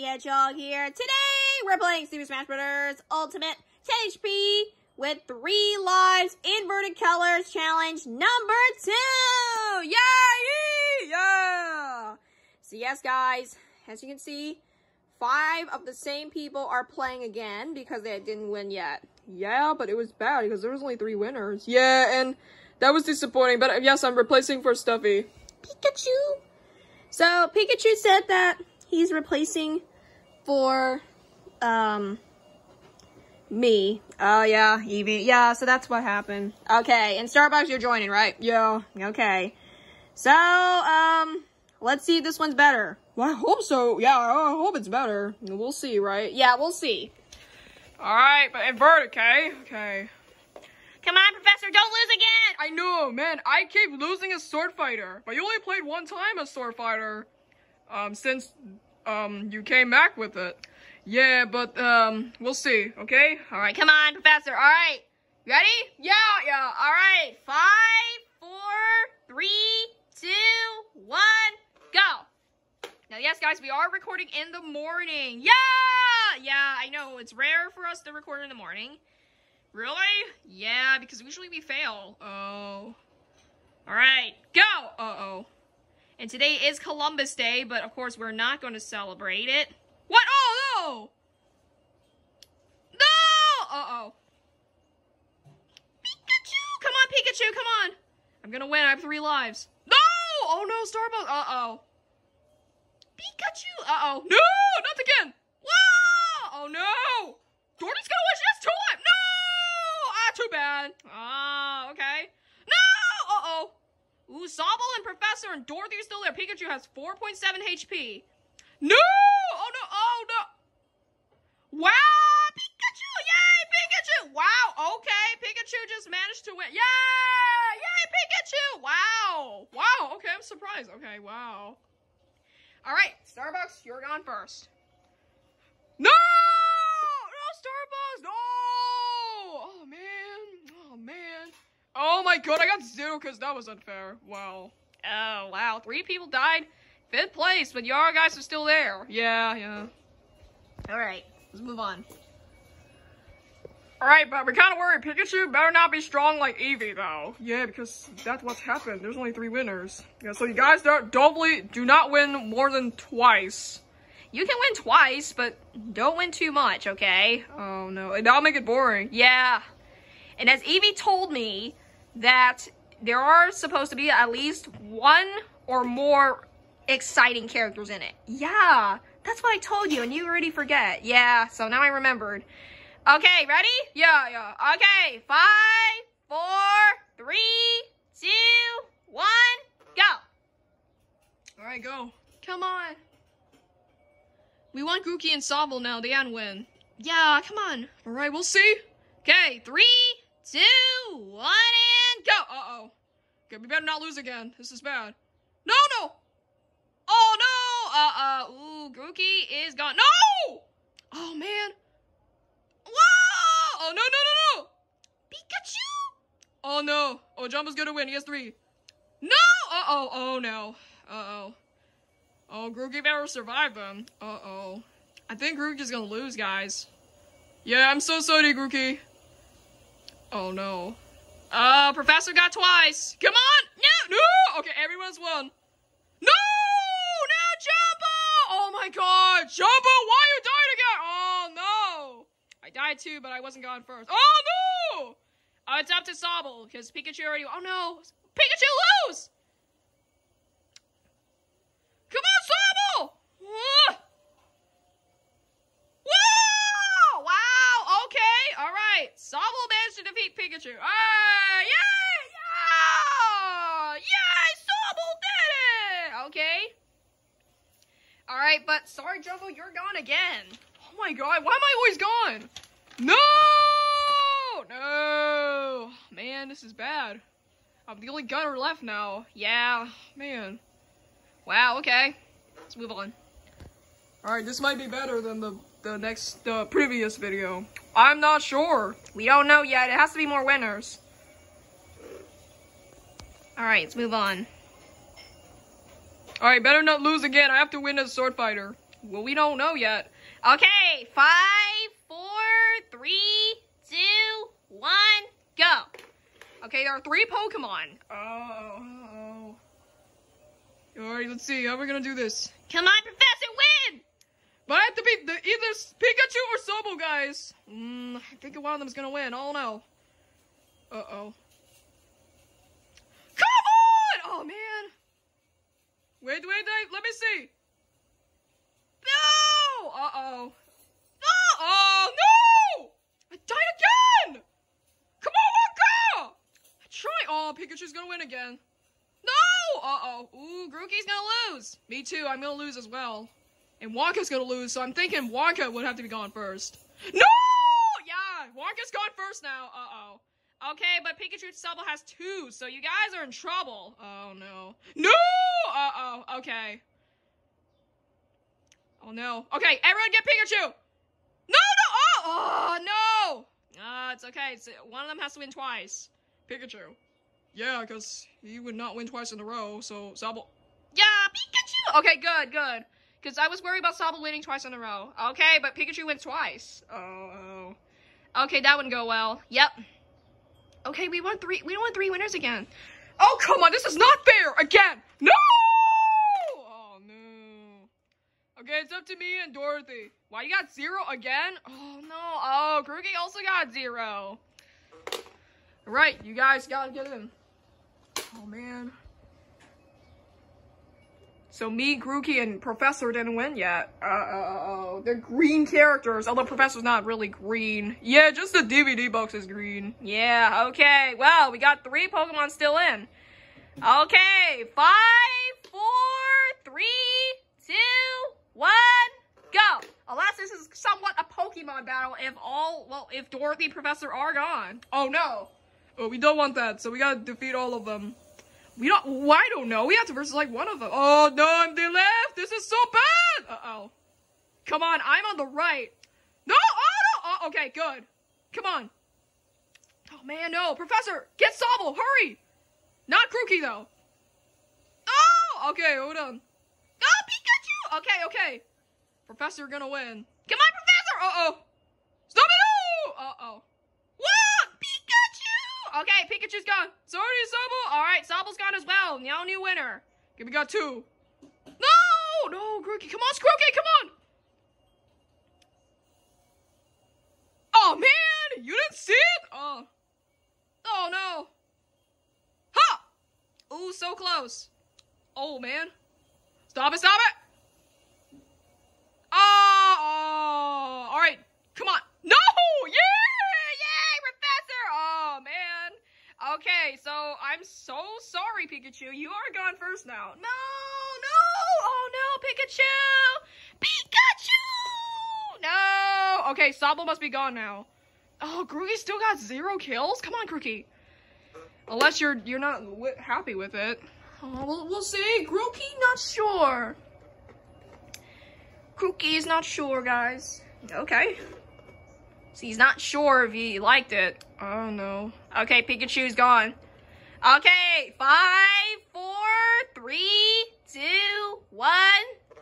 the Hedgehog here. Today, we're playing Super Smash Bros. Ultimate 10 HP with three lives, inverted colors challenge number two! Yay! Yeah! So yes, guys, as you can see, five of the same people are playing again because they didn't win yet. Yeah, but it was bad because there was only three winners. Yeah, and that was disappointing, but uh, yes, I'm replacing for Stuffy. Pikachu! So, Pikachu said that he's replacing for, um, me. Oh, yeah, Eevee. Yeah, so that's what happened. Okay, and Starbucks, you're joining, right? Yeah. Okay. So, um, let's see if this one's better. Well, I hope so. Yeah, I hope it's better. We'll see, right? Yeah, we'll see. Alright, but invert, okay? Okay. Come on, Professor, don't lose again! I know, man. I keep losing as sword fighter. But you only played one time as sword fighter. Um, since, um, you came back with it. Yeah, but, um, we'll see, okay? Alright, come on, Professor. Alright. Ready? Yeah, yeah. Alright. Five, four, three, two, one, go. Now, yes, guys, we are recording in the morning. Yeah! Yeah, I know. It's rare for us to record in the morning. Really? Yeah, because usually we fail. Oh. Alright, go! Uh-oh. And today is Columbus Day, but of course we're not going to celebrate it. What? Oh, no! No! Uh-oh. Pikachu! Come on, Pikachu, come on! I'm gonna win, I have three lives. No! Oh no, Starbucks! Uh-oh. Pikachu! Uh-oh. No! Not again! Whoa! Oh no! Jordan's gonna win, she has two lives! No! Ah, too bad. Ah, uh, okay. No! Uh-oh. Sobble and Professor and Dorothy are still there. Pikachu has 4.7 HP. No! Oh no! Oh no! Wow! Pikachu! Yay! Pikachu! Wow! Okay, Pikachu just managed to win. Yay! Yay, Pikachu! Wow! Wow! Okay, I'm surprised. Okay, wow. All right, Starbucks, you're gone first. No! No, Starbucks! No! Oh man! Oh man! Oh my god! I got zero because that was unfair. Wow. Oh wow! Three people died. Fifth place, but your guys are still there. Yeah, yeah. Alright, let's move on. Alright, but we're kind of worried. Pikachu better not be strong like Eevee, though. Yeah, because that's what's happened. There's only three winners. Yeah, so you guys don't, don't do not win more than twice. You can win twice, but don't win too much, okay? Oh, no. And that'll make it boring. Yeah. And as Eevee told me, that there are supposed to be at least one or more exciting characters in it. Yeah, that's what I told you and you already forget. Yeah, so now I remembered. Okay, ready? Yeah, yeah. Okay, five, four, three, two, one, go. All right, go. Come on. We want Grookey and Sobble now. They can win. Yeah, come on. All right, we'll see. Okay, three, two, one, and go. Uh-oh. Okay, we better not lose again. This is bad. No, no. Oh, no! Uh-uh. Ooh, Grookey is gone. No! Oh, man. Whoa! Oh, no, no, no, no! Pikachu! Oh, no. Oh, Jumbo's gonna win. He has three. No! Uh-oh. Oh, no. Uh-oh. Oh, Grookey better survive them. Uh-oh. I think Grookey's gonna lose, guys. Yeah, I'm so sorry, Grookey. Oh, no. Uh, Professor got twice. Come on! No! No! Okay, everyone's won. No! No, Jumbo! Oh my god! Jumbo, why you died again? Oh no! I died too, but I wasn't gone first. Oh no! Uh, it's up to Sobble, because Pikachu already- Oh no! Pikachu lose! Come on, Sobble! Whoa! Whoa! Wow, okay, alright. Sobble managed to defeat Pikachu. Ah, yay! Yeah! Yay! Sobble did it! Okay. All right, but sorry, Jumbo, you're gone again. Oh my god, why am I always gone? No! No! Man, this is bad. I'm the only gunner left now. Yeah, man. Wow, okay. Let's move on. Alright, this might be better than the, the next, the previous video. I'm not sure. We don't know yet. It has to be more winners. Alright, let's move on. Alright, better not lose again. I have to win as sword fighter. Well, we don't know yet. Okay, five, four, three, two, one, go. Okay, there are three Pokemon. Oh, oh. Alright, let's see. How are we gonna do this? Come on, Professor, win! But I have to beat the, either Pikachu or Sobble, guys. Mm, I think one of them's gonna win. Don't know. Uh-oh. Come on! Oh, man. Wait, wait, wait. Let me see. No! Uh-oh. No! Oh, no! I died again! Come on, Wonka! Try. Oh, Pikachu's gonna win again. No! Uh-oh. Ooh, Grookey's gonna lose. Me too. I'm gonna lose as well. And Wonka's gonna lose, so I'm thinking Wonka would have to be gone first. No! Yeah, Wonka's gone first now. Uh-oh. Okay, but Pikachu Sobble has two, so you guys are in trouble. Oh, no. No! Uh-oh. Okay. Oh, no. Okay, everyone get Pikachu! No, no! Oh, oh no! Uh, it's okay. It's, one of them has to win twice. Pikachu. Yeah, because he would not win twice in a row, so Sobble... Yeah, Pikachu! Okay, good, good. Because I was worried about Sobble winning twice in a row. Okay, but Pikachu wins twice. Oh. Okay, that wouldn't go well. Yep. Okay, we won three. We won three winners again. Oh, come on. This is not fair. Again. No! Oh, no. Okay, it's up to me and Dorothy. Why, you got zero again? Oh, no. Oh, Grookey also got zero. Right, you guys gotta get in. Oh, man. So me, Grookey, and Professor didn't win yet. Uh, they're green characters, although Professor's not really green. Yeah, just the DVD box is green. Yeah, okay. Well, we got three Pokemon still in. Okay, five, four, three, two, one, go. Alas, this is somewhat a Pokemon battle if all, well, if Dorothy and Professor are gone. Oh no. Oh, we don't want that, so we gotta defeat all of them. We don't, well, I don't know. We have to versus like one of them. Oh, no, I'm the left. This is so bad. Uh-oh. Come on, I'm on the right. No, oh, no. Oh, okay, good. Come on. Oh, man, no. Professor, get Sobble. Hurry. Not Grookey, though. Oh, okay, hold on. Oh, Pikachu. Okay, okay. Professor gonna win. Come on, Professor. Uh-oh. Stop it. Uh-oh. Okay, Pikachu's gone. Sorry, Sobble. All right, Sobble's gone as well. Now new winner. Okay, we got two. No, no, Grookey. Come on, Grookey, come on. Oh, man. You didn't see it? Oh. Oh, no. Ha! Ooh, so close. Oh, man. Stop it, stop it. Oh, oh. All right. Come on. No! Yeah! Okay, so I'm so sorry, Pikachu. You are gone first now. No, no! Oh no, Pikachu! Pikachu! No! Okay, Sobble must be gone now. Oh, Grookey still got zero kills? Come on, Grookey. Unless you're you're not happy with it. Oh, we'll, we'll see. Grookey, not sure. Grookey is not sure, guys. Okay. So he's not sure if he liked it. Oh, no. Okay, Pikachu's gone. Okay, five, four, three, two, one,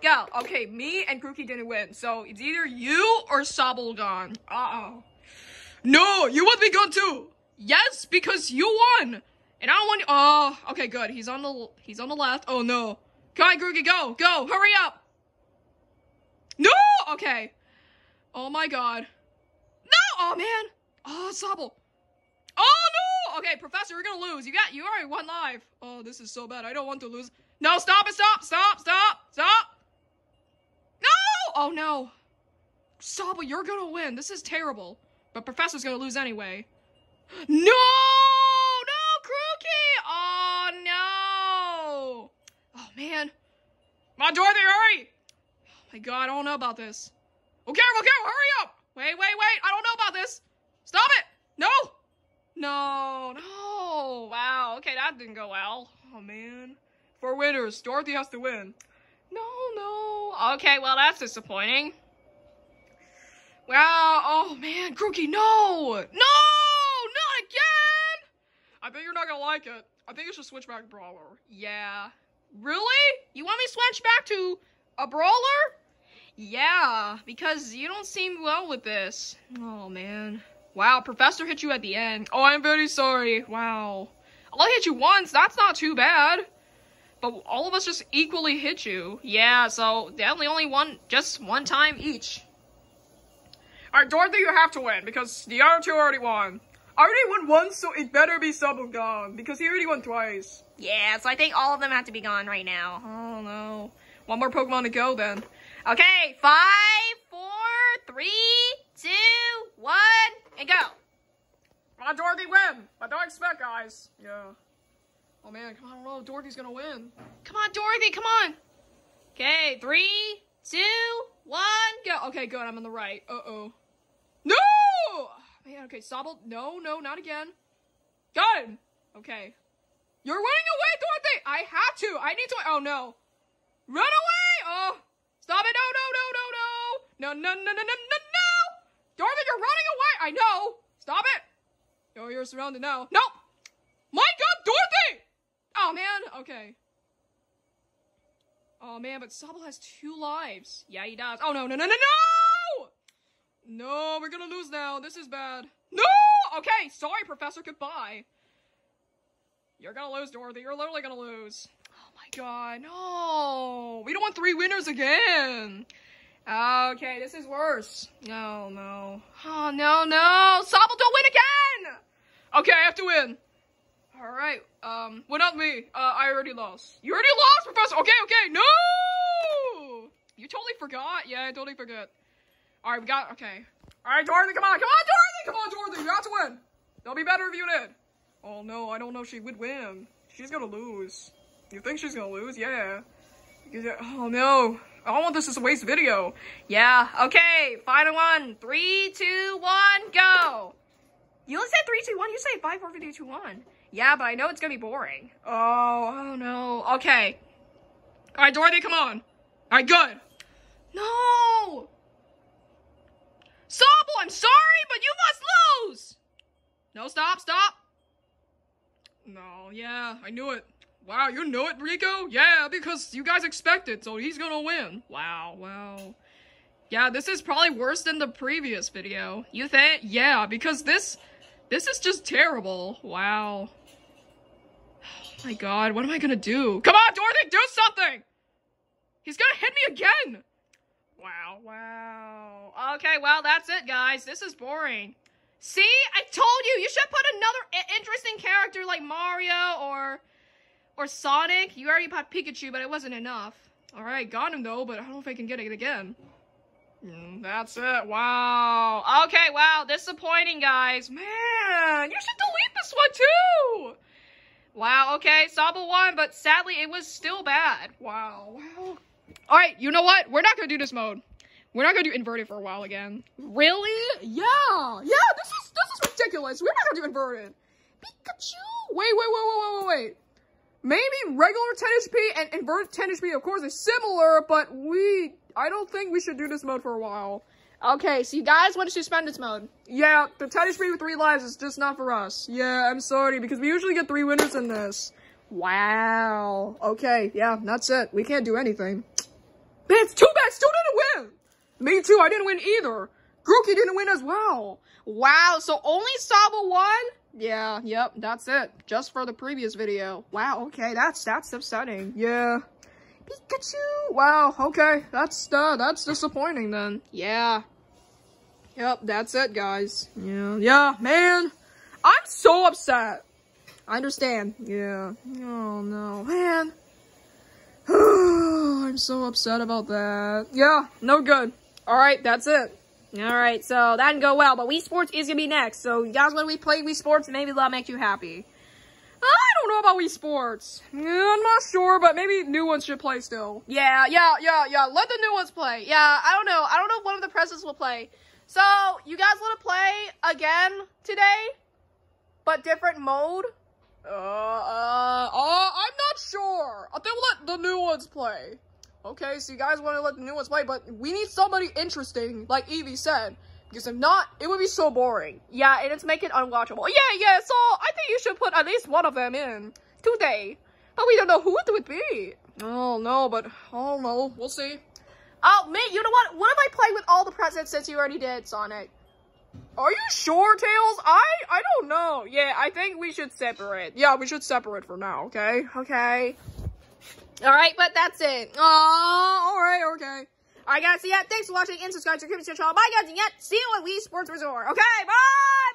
go. Okay, me and Grookey didn't win, so it's either you or Sobble gone. Uh-oh. No, you want me gone too. Yes, because you won. And I don't want you. Oh, okay, good. He's on the he's on the left. Oh no. Come on, Grookey, go, go, hurry up. No. Okay. Oh my God. No. Oh man. Oh, Sobble. Oh! Okay, Professor, you're gonna lose. You got you already won live. Oh, this is so bad. I don't want to lose. No, stop it, stop, stop, stop, stop! No! Oh no. Stop you're gonna win. This is terrible. But Professor's gonna lose anyway. No! No, Grookey! Oh no! Oh man. My Dorothy, hurry! Oh my god, I don't know about this. Oh, okay, okay, hurry up! Wait, wait, wait, I don't know about this. Stop it! No! No, no. Wow. Okay, that didn't go well. Oh, man. For winners, Dorothy has to win. No, no. Okay, well, that's disappointing. Well, oh, man. Grookey, no. No, not again. I think you're not to like it. I think you should switch back to Brawler. Yeah. Really? You want me to switch back to a Brawler? Yeah, because you don't seem well with this. Oh, man. Wow, Professor hit you at the end. Oh, I'm very sorry. Wow. I'll hit you once. That's not too bad. But all of us just equally hit you. Yeah, so definitely only one, just one time each. Alright, Dorothy, you have to win because the other two already won. I already won once, so it better be gone because he already won twice. Yeah, so I think all of them have to be gone right now. Oh no. One more Pokemon to go then. Okay, five, four, three, two, one, and go. On, Dorothy, win! But don't expect, guys. Yeah. Oh man, come on, oh, Dorothy's gonna win. Come on, Dorothy, come on. Okay, three, two, one, go. Okay, good, I'm on the right. Uh-oh. No! Man, okay, Sobble, no, no, not again. Good! Okay. You're running away, Dorothy! I have to! I need to- oh no. Run away! Oh! Stop it! No, no, no, no! No, no, no, no, no, no, no! Dorothy, you're running away! I know! Stop it! Oh, you're surrounded now. No! My god, Dorothy! Oh man, okay. Oh man, but Sobble has two lives. Yeah, he does. Oh no, no, no, no, no! No, we're gonna lose now. This is bad. No! Okay, sorry, Professor. Goodbye. You're gonna lose, Dorothy. You're literally gonna lose. Oh my god, no! We don't want three winners again! Okay, this is worse. No, no. Oh, no, no! Sobble, don't win again! Okay, I have to win. Alright, um, well, not me. Uh, I already lost. You already lost, Professor! Okay, okay, no! You totally forgot? Yeah, I totally forgot. Alright, we got, okay. Alright, Dorothy, come on, come on, Dorothy! Come on, Dorothy, you have to win! It'll be better if you did. Oh no, I don't know if she would win. She's gonna lose. You think she's gonna lose? Yeah. Oh no. I don't want this as a waste video. Yeah, okay, final one. Three, two, one, go. You only said three, two, one. You say five, four, three, two, one. Yeah, but I know it's gonna be boring. Oh, oh no. Okay. Alright, Dorothy, come on. Alright, good. No! Sobble, oh, I'm sorry, but you must lose! No, stop, stop. No, yeah, I knew it. Wow, you knew it, Rico? Yeah, because you guys expected, so he's gonna win. Wow, wow. Yeah, this is probably worse than the previous video. You think? Yeah, because this, this is just terrible. Wow. Oh my god, what am I gonna do? Come on, Dorothy, do something! He's gonna hit me again! Wow, wow. Okay, well, that's it, guys. This is boring. See? I told you! You should put another interesting character like Mario or... Or Sonic. You already put Pikachu, but it wasn't enough. Alright, got him though, but I don't know if I can get it again. Mm, that's it. Wow. Okay, wow. Disappointing, guys. Man, you should delete this one too! Wow, okay. Sobble won, but sadly, it was still bad. Wow, wow. Alright, you know what? We're not gonna do this mode. We're not gonna do inverted for a while again. Really? Yeah! Yeah, this is this is ridiculous. We're not gonna do inverted. Pikachu! Wait, wait, wait, wait, wait, wait, wait. Maybe regular 10 HP and inverted 10 HP, of course, is similar, but we... I don't think we should do this mode for a while. Okay, so you guys want to suspend this mode? Yeah, the 10 HP with 3 lives is just not for us. Yeah, I'm sorry, because we usually get 3 winners in this. Wow. Okay, yeah, that's it. We can't do anything. It's too bad still didn't win! Me too, I didn't win either. Grookey didn't win as well. Wow, so only Sobble won? Yeah, yep, that's it. Just for the previous video. Wow, okay, that's that's upsetting. Yeah. Pikachu! Wow, okay, that's uh, that's disappointing then. Yeah. Yep, that's it, guys. Yeah, yeah, man. I'm so upset. I understand. Yeah. Oh no, man. I'm so upset about that. Yeah, no good. Alright, that's it. Alright, so that didn't go well, but Wii Sports is gonna be next. So you guys want to play Wii Sports? Maybe that'll make you happy. I don't know about Wii Sports. Yeah, I'm not sure, but maybe new ones should play still. Yeah, yeah, yeah, yeah. Let the new ones play. Yeah, I don't know. I don't know if one of the presidents will play. So, you guys want to play again today? But different mode? Uh, uh, uh, I'm not sure. I think we'll let the new ones play. Okay, so you guys want to let the new ones play, but we need somebody interesting, like Eevee said. Because if not, it would be so boring. Yeah, and it's making it unwatchable. Yeah, yeah, so I think you should put at least one of them in today. But we don't know who it would be. Oh, no, but, oh, no, we'll see. Oh, me, you know what? What if I play with all the presents since you already did, Sonic? Are you sure, Tails? I I don't know. Yeah, I think we should separate. Yeah, we should separate for now, okay? Okay. Alright, but that's it. Oh, alright, okay. Alright, guys, so yeah, thanks for watching and subscribe to the channel. Bye, guys, and yeah, see you at Wii Sports Resort. Okay! Bye!